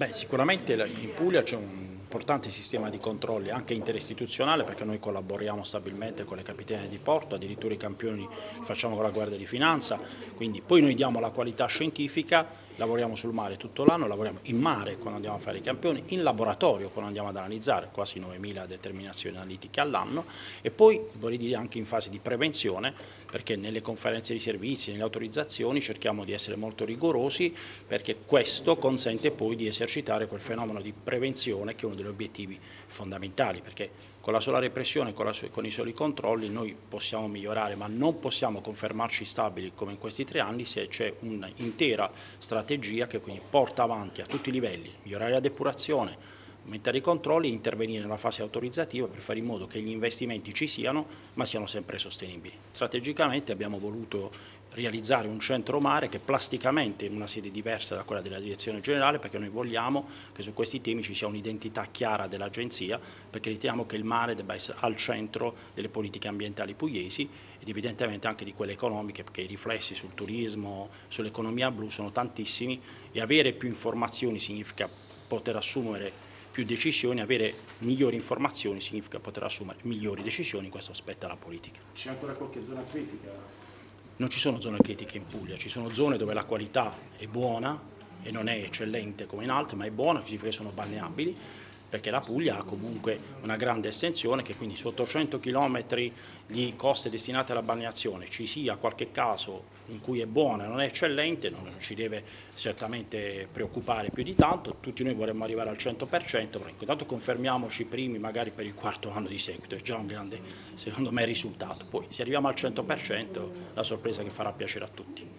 Beh, sicuramente in Puglia c'è un importante sistema di controlli anche interistituzionale perché noi collaboriamo stabilmente con le capitane di porto, addirittura i campioni li facciamo con la Guardia di Finanza, quindi poi noi diamo la qualità scientifica, lavoriamo sul mare tutto l'anno, lavoriamo in mare quando andiamo a fare i campioni, in laboratorio quando andiamo ad analizzare, quasi 9.000 determinazioni analitiche all'anno e poi vorrei dire anche in fase di prevenzione perché nelle conferenze di servizi, nelle autorizzazioni cerchiamo di essere molto rigorosi perché questo consente poi di esercitare quel fenomeno di prevenzione che è uno degli obiettivi fondamentali, perché con la sola repressione, con, la, con i soli controlli noi possiamo migliorare, ma non possiamo confermarci stabili come in questi tre anni se c'è un'intera strategia che quindi porta avanti a tutti i livelli, migliorare la depurazione, aumentare i controlli e intervenire nella fase autorizzativa per fare in modo che gli investimenti ci siano ma siano sempre sostenibili. Strategicamente abbiamo voluto realizzare un centro mare che plasticamente è una sede diversa da quella della direzione generale perché noi vogliamo che su questi temi ci sia un'identità chiara dell'agenzia perché riteniamo che il mare debba essere al centro delle politiche ambientali pugliesi ed evidentemente anche di quelle economiche perché i riflessi sul turismo, sull'economia blu sono tantissimi e avere più informazioni significa poter assumere più decisioni, avere migliori informazioni significa poter assumere migliori decisioni, questo aspetta la politica. C'è ancora qualche zona critica? Non ci sono zone critiche in Puglia, ci sono zone dove la qualità è buona e non è eccellente come in altre, ma è buona, significa che sono balneabili perché la Puglia ha comunque una grande estensione che quindi su 800 km di coste destinate alla balneazione ci sia qualche caso in cui è buona, non è eccellente, non ci deve certamente preoccupare più di tanto, tutti noi vorremmo arrivare al 100%, però intanto confermiamoci primi magari per il quarto anno di seguito, è già un grande secondo me risultato, poi se arriviamo al 100% la sorpresa che farà piacere a tutti.